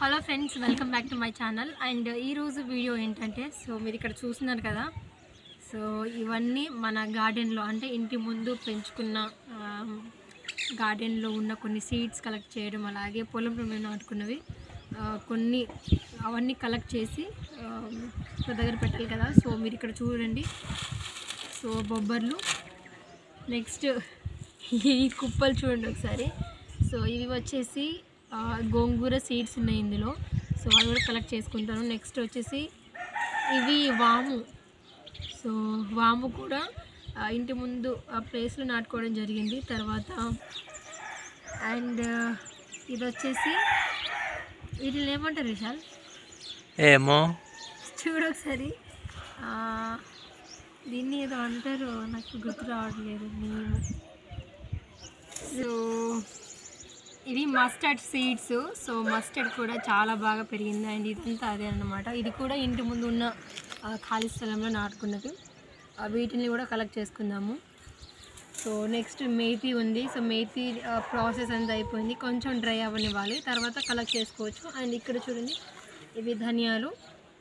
Hello friends welcome back to my channel and ఈరోజు video ఏంటంటే so మీరు ఇక్కడ చూస్తున్నారు కదా సో ఇవన్నీ మన గార్డెన్లో అంటే ఇంటి ముందు పెంచుకున్న గార్డెన్లో ఉన్న కొన్ని సీడ్స్ కలెక్ట్ చేయడం అలాగే పొలంలో మేము నాటుకున్నవి కొన్ని అవన్నీ కలెక్ట్ చేసి దగ్గర పెట్టాలి కదా. సో మీరు ఇక్కడ చూడండి. సో బొబ్బర్లు. నెక్స్ట్ ఈ కుప్పలు చూడండి ఒకసారి. సో ఇవి వచ్చేసి గోంగూర సీడ్స్ ఉన్నాయి ఇందులో. సో అవి కూడా కలెక్ట్ చేసుకుంటాను. నెక్స్ట్ వచ్చేసి ఇవి వాము. సో వాము కూడా ఇంటి ముందు ఆ ప్లేస్లో నాటుకోవడం జరిగింది. తర్వాత అండ్ ఇది వచ్చేసి వీటిని ఏమంటారు విశాల్? ఏమో. చూడు ఒకసారి. దీన్ని ఏదో అంటారు నాకు గుర్తు రావట్లేదు. నేను so mustard seeds so mustard కూడా చాలా బాగా పెరిగింది. అండ్ ఇదంతా అదే అన్నమాట. ఇది కూడా ఇంటి ముందు ఉన్న ఖాళీ స్థలంలో నాటుకున్నది. వీటిని కూడా కలెక్ట్ చేసుకుందాము. సో నెక్స్ట్ మేతి ఉంది. సో మేతి ప్రాసెస్ అంతా అయిపోయింది. కొంచెం డ్రై అవ్వనివ్వాలి. తర్వాత కలెక్ట్ చేసుకోవచ్చు. అండ్ ఇక్కడ చూడండి ఇవి ధనియాలు.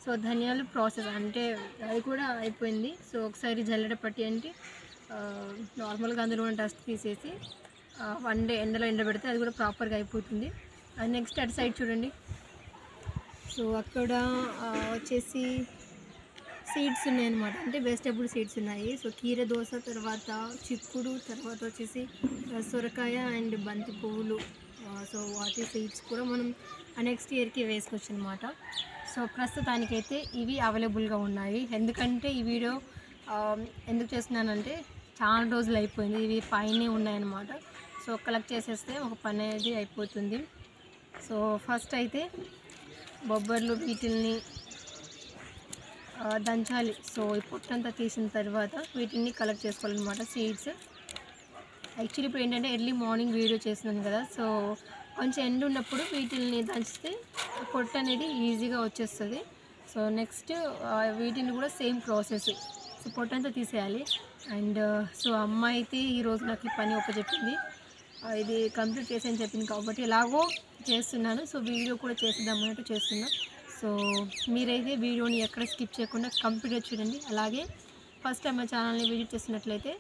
సో ధనియాలు ప్రాసెస్ అంటే అది కూడా అయిపోయింది. సో ఒకసారి జల్లెడ పట్టి అంటే నార్మల్గా అందులో ఉన్న డస్ట్ తీసేసి వన్ డే ఎండలో ఎండబెడితే అది కూడా ప్రాపర్గా అయిపోతుంది. అది నెక్స్ట్ అటు సైడ్ చూడండి. సో అక్కడ వచ్చేసి సీడ్స్ ఉన్నాయి అనమాట అంటే వెజిటబుల్ సీడ్స్ ఉన్నాయి. సో కీర దోశ తర్వాత చిక్కుడు తర్వాత వచ్చేసి సొరకాయ అండ్ బంతి పువ్వులు సో వాటి సీడ్స్ కూడా మనం నెక్స్ట్ ఇయర్కి వేసుకోవచ్చు అనమాట సో ప్రస్తుతానికైతే ఇవి అవైలబుల్గా ఉన్నాయి. ఎందుకంటే ఈ వీడియో ఎందుకు చేస్తున్నానంటే చాలా రోజులు అయిపోయింది. ఇవి పైనే ఉన్నాయన్నమాట. సో కలెక్ట్ చేసేస్తే ఒక పని అనేది అయిపోతుంది. సో ఫస్ట్ అయితే బొబ్బర్లు వీటిల్ని దంచాలి. సో ఈ పొట్టంతా తీసిన తర్వాత వీటిని కలెక్ట్ చేసుకోవాలన్నమాట సీడ్స్ యాక్చువల్లీ ఇప్పుడు ఏంటంటే ఎర్లీ మార్నింగ్ వీడియో చేస్తున్నాను కదా సో కొంచెం ఎండ ఉన్నప్పుడు వీటిని దంచితే పొట్టు అనేది ఈజీగా వచ్చేస్తుంది. సో నెక్స్ట్ వీటిని కూడా సేమ్ ప్రాసెస్ సో పొట్టంతా తీసేయాలి. అండ్ సో అమ్మ అయితే ఈరోజు నాకు ఈ పని ఒప్పచెప్పింది ఆ, ఇది కంప్లీట్ చేసి చెప్పింది కాబట్టి ఎలాగో చేస్తున్నాను. సో వీడియో కూడా చేసేద్దాం అన్నట్టు చేస్తున్నా. సో మీరైతే వీడియోని ఎక్కడ స్కిప్ చేయకుండా కంప్లీట్గా చూడండి. అలాగే ఫస్ట్ టైం మా ఛానల్ని విజిట్ చేసినట్లయితే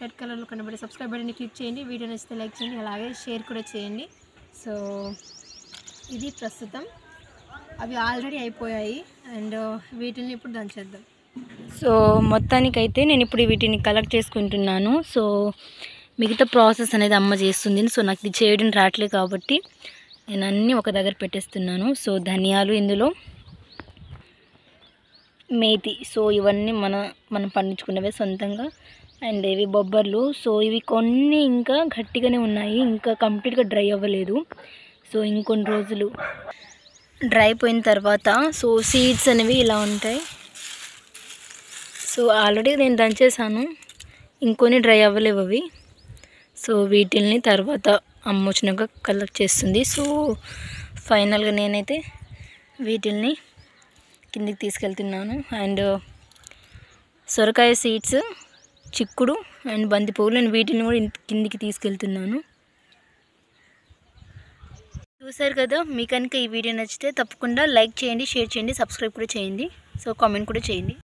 రెడ్ కలర్లో కనబడే సబ్స్క్రైబ్ బటన్ని క్లిక్ చేయండి. వీడియో నచ్చితే లైక్ చేయండి. అలాగే షేర్ కూడా చేయండి. సో ఇది ప్రస్తుతం. అవి ఆల్రెడీ అయిపోయాయి. అండ్ వీటిని ఇప్పుడు దంచేద్దాం సో మొత్తానికైతే నేను ఇప్పుడు వీటిని కలెక్ట్ చేసుకుంటున్నాను. సో మిగతా ప్రాసెస్ అనేది అమ్మ చేస్తుంది సో నాకు ఇది చేయడం రావట్లేదు కాబట్టి నేను అన్నీ ఒక దగ్గర పెట్టేస్తున్నాను. సో ధనియాలు ఇందులో మేతి సో ఇవన్నీ మన మనం పండించుకున్నవే సొంతంగా. అండ్ ఇవి బొబ్బర్లు సో ఇవి కొన్ని ఇంకా గట్టిగానే ఉన్నాయి ఇంకా కంప్లీట్గా డ్రై అవ్వలేదు. సో ఇంకొన్ని రోజులు డ్రై అయిపోయిన తర్వాత సో సీడ్స్ అనేవి ఇలా ఉంటాయి. సో ఆల్రెడీ నేను దంచేసాను ఇంకొన్ని డ్రై అవ్వలేవు అవి. సో వీటిల్ని తర్వాత అమ్మ వచ్చినాక కలెక్ట్ చేస్తుంది. సో ఫైనల్గా నేనైతే వీటిల్ని కిందికి తీసుకెళ్తున్నాను. అండ్ సొరకాయ సీడ్స్ చిక్కుడు అండ్ బంతి పువ్వులు నేను వీటిని కూడా కిందికి తీసుకెళ్తున్నాను. చూసారు కదా మీ కనుక ఈ వీడియో నచ్చితే తప్పకుండా లైక్ చేయండి షేర్ చేయండి సబ్స్క్రైబ్ కూడా చేయండి. సో కామెంట్ కూడా చేయండి.